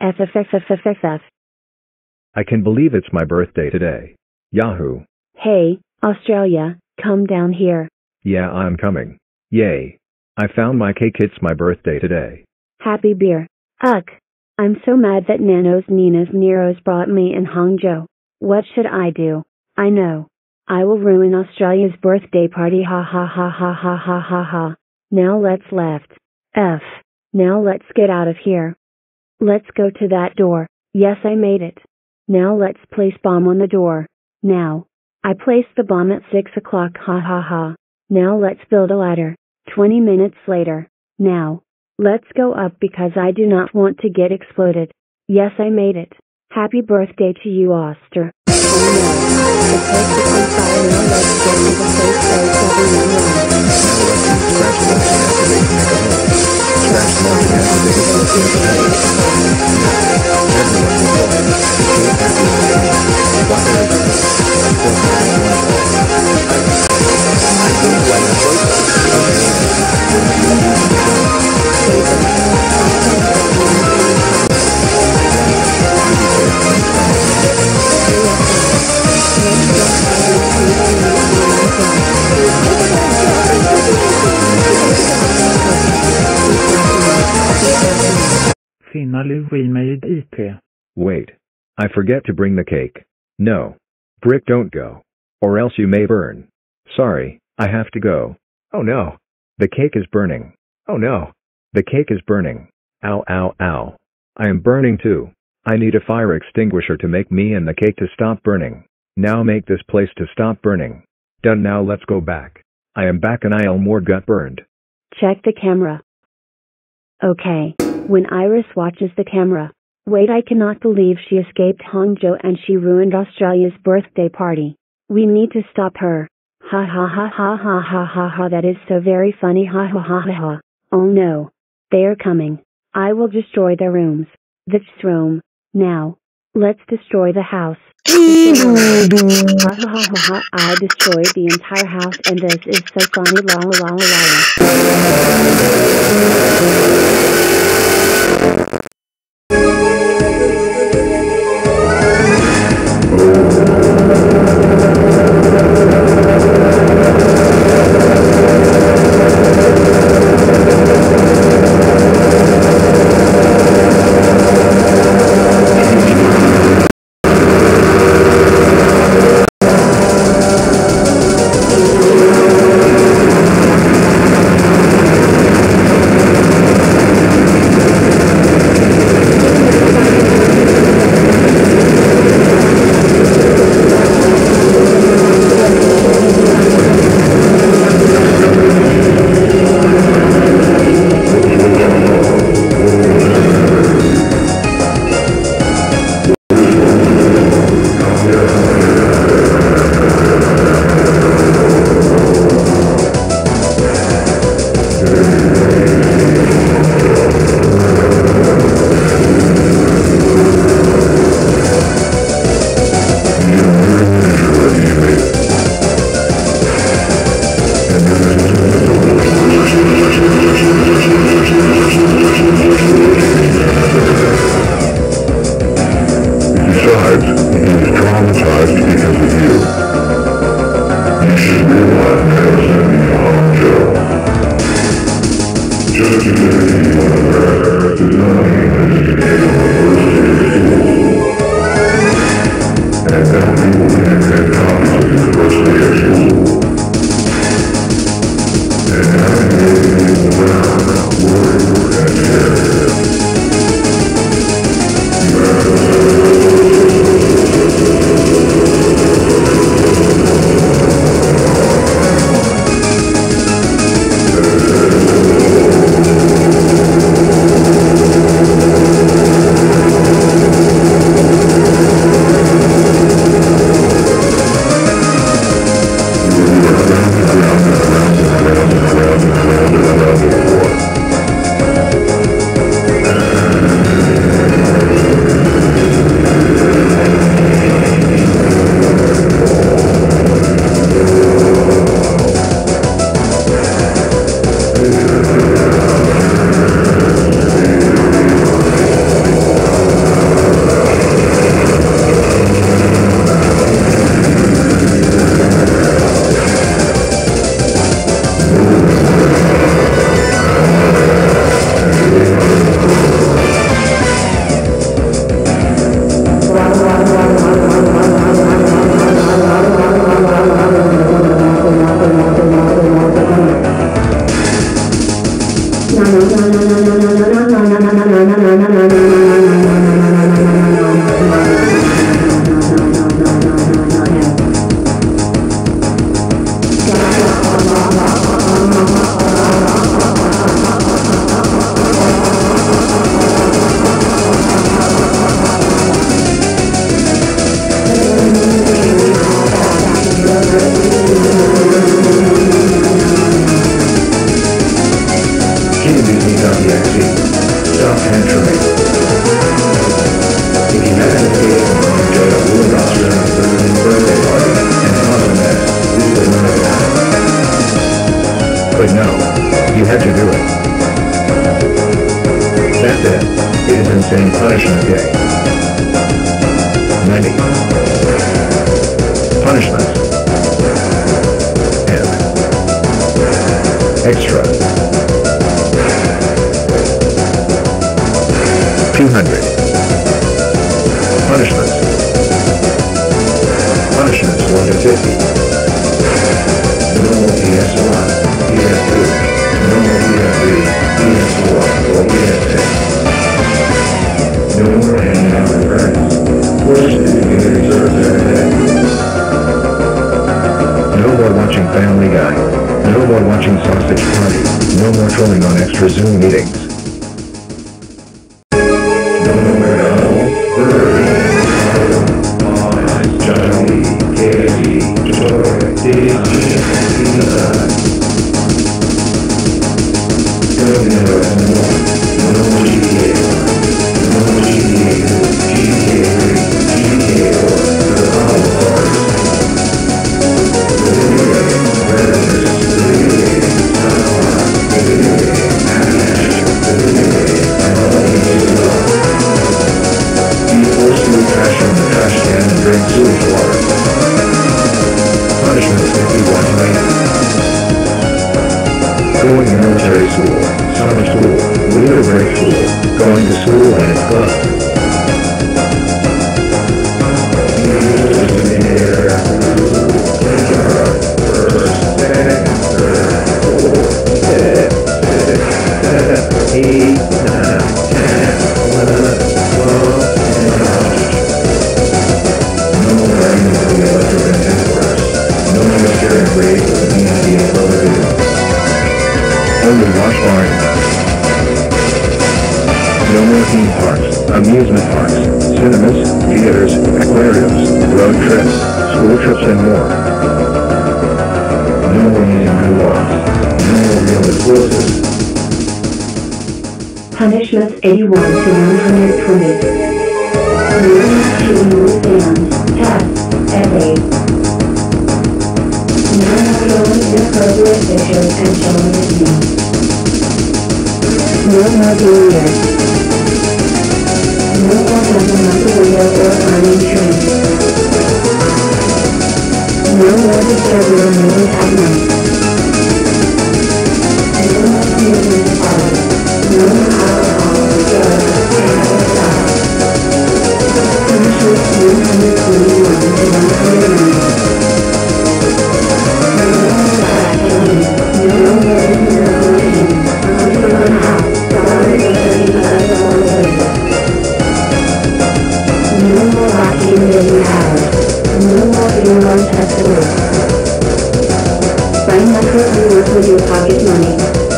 FFSFFSF. I can believe it's my birthday today. Yahoo. Hey, Australia, come down here. Yeah, I'm coming. Yay. I found my cake. It's my birthday today. Happy beer. Ugh. I'm so mad that Nano's Nina's Nero's brought me in Hangzhou. What should I do? I know. I will ruin Australia's birthday party. Ha ha ha ha ha ha ha ha. Now let's left. F. Now let's get out of here. Let's go to that door. Yes, I made it. Now let's place bomb on the door. Now. I placed the bomb at 6 o'clock ha ha ha. Now let's build a ladder. 20 minutes later. Now. Let's go up because I do not want to get exploded. Yes, I made it. Happy birthday to you, Oster. Oh Finna Louis-made IP. Wait. I forget to bring the cake. No. Brick don't go. Or else you may burn. Sorry, I have to go. Oh no. The cake is burning. Oh no. The cake is burning. Ow ow ow. I am burning too. I need a fire extinguisher to make me and the cake to stop burning. Now make this place to stop burning. Done now let's go back. I am back and I Elmore got burned. Check the camera. Okay. When Iris watches the camera. Wait, I cannot believe she escaped Hangzhou and she ruined Australia's birthday party. We need to stop her. Ha ha ha ha ha ha ha ha that is so very funny ha ha ha ha ha. Oh no. They are coming. I will destroy their rooms. This room. Now. Let's destroy the house. ha ha ha ha ha I destroyed the entire house and this is so funny la la la la la. Stop. If you birthday party and don't run it. But no, you had to do it. That's it. It is insane punishment day. 90. Punishments. And. Extra. 200. Punishments. Punishments 1 to 50. Normal PS1, PS2, normal PS3, PS4, or PS6. No more hanging out with friends. If you can reserve their head. No more watching Family Guy. No more watching Sausage Party. No more trolling on extra Zoom meetings. No more sharing grades with the BND and Only wash bar No more theme parks, amusement parks, cinemas, theaters, aquariums, road trips, school trips and more. No more new laws. No more real explosives. Punishments 81 to 120. Pictures and his. No more beers. No more jumping out the window or climbing trees. No more disturbing neighbors at night. No more party. No alcohol, drugs, and other stuff. Punishments 121 to 190.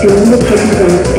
주시오. 행복하시고